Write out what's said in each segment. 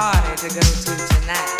party to go to tonight.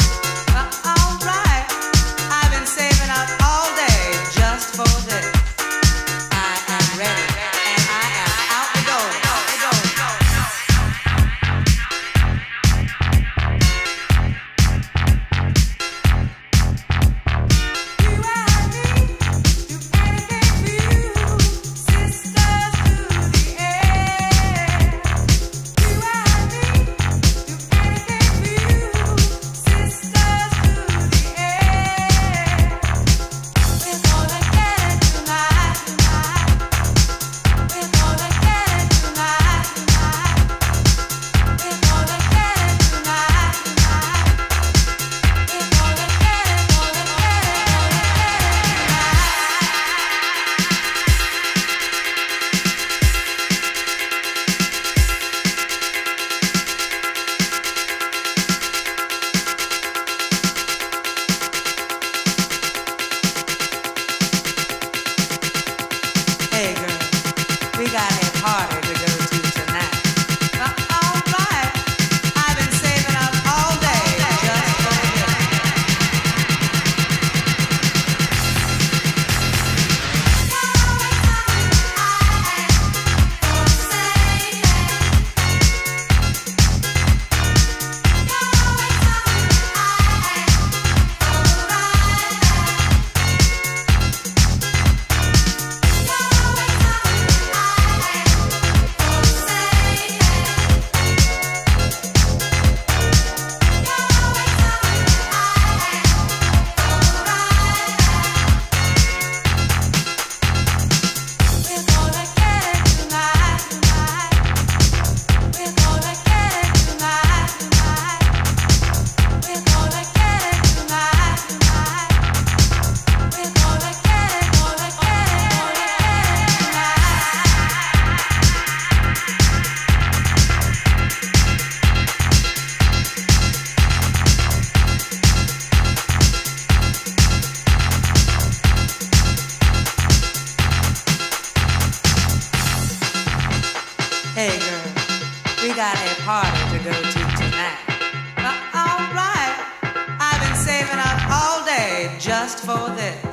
We got a party to go to tonight. Uh, all right. I've been saving up all day just for this.